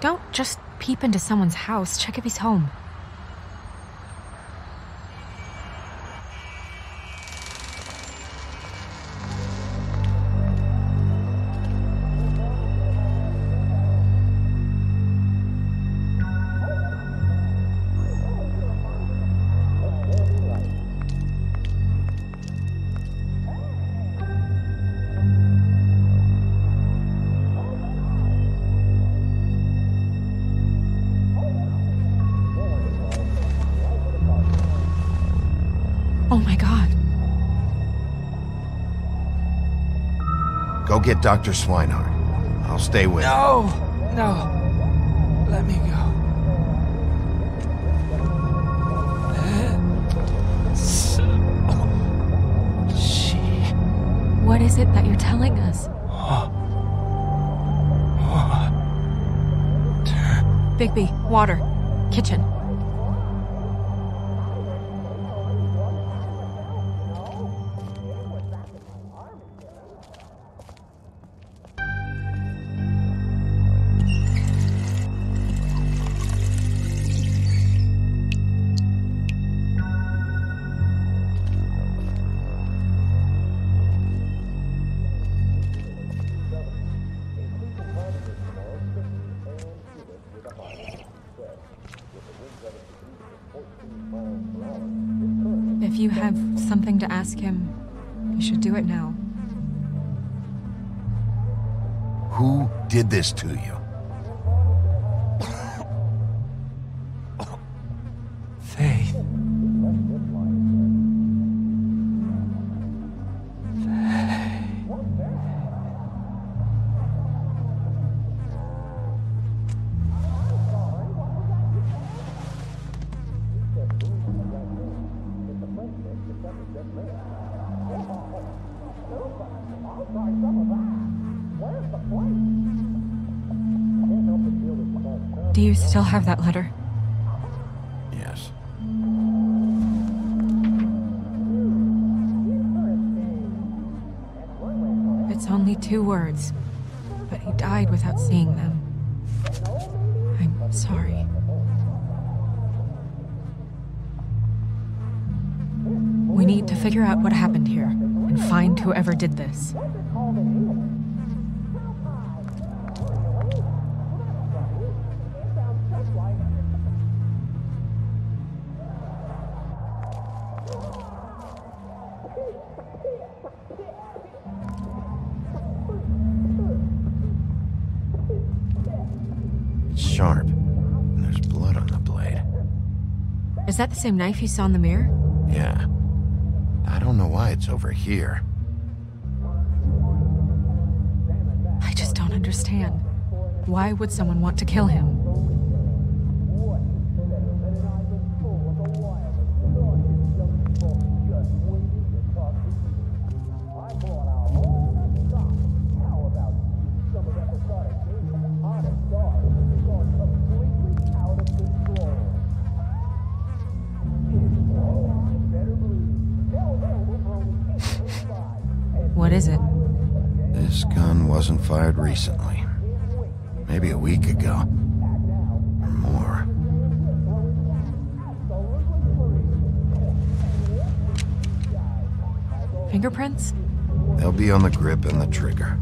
Don't just peep into someone's house. Check if he's home. Go get Dr. Swineheart. I'll stay with you. No! No. Let me go. She. What is it that you're telling us? Bigby, water. Kitchen. Something to ask him, you should do it now. Who did this to you? Do you still have that letter? Yes. It's only two words, but he died without seeing them. I'm sorry. We need to figure out what happened here and find whoever did this. It's sharp. And there's blood on the blade. Is that the same knife you saw in the mirror? Yeah. I don't know why it's over here. I just don't understand. Why would someone want to kill him? Wasn't fired recently. Maybe a week ago. Or more. Fingerprints? They'll be on the grip and the trigger.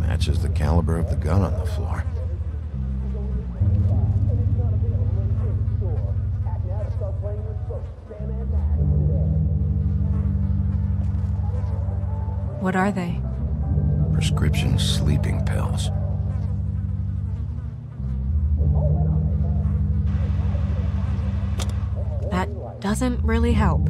Matches the caliber of the gun on the floor. What are they? Prescription sleeping pills. That doesn't really help.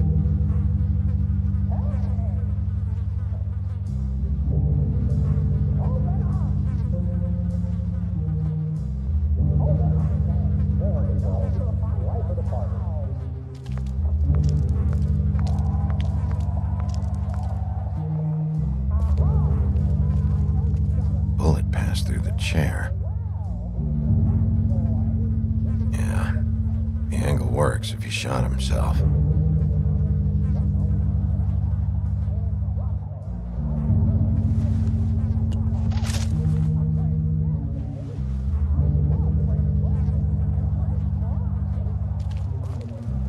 through the chair. Yeah, the angle works if he shot himself.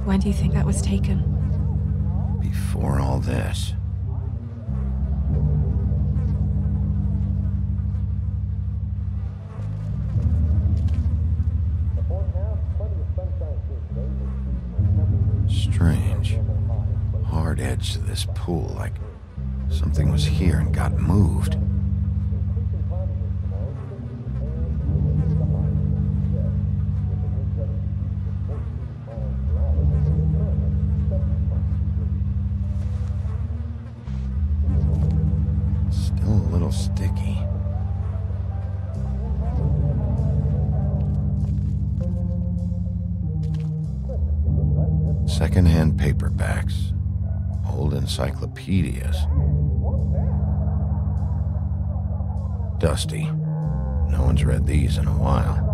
When do you think that was taken? Before all this. Edge to this pool, like something was here and got moved. Still a little sticky. Secondhand paperbacks, old encyclopedias. Dusty. No one's read these in a while.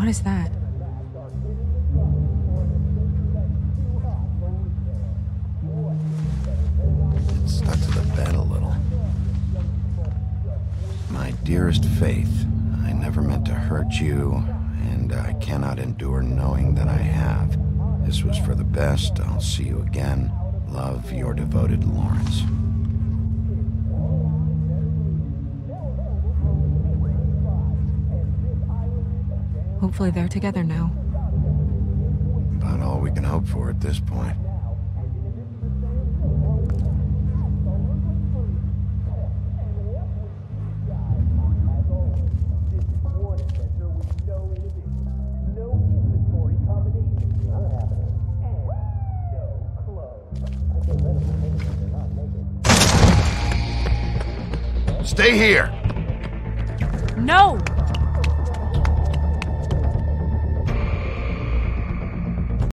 What is that? Stuck to the bed a little. My dearest Faith, I never meant to hurt you, and I cannot endure knowing that I have. This was for the best. I'll see you again. Love, your devoted Lawrence. Hopefully they're together now. About all we can hope for at this point. Stay here! No!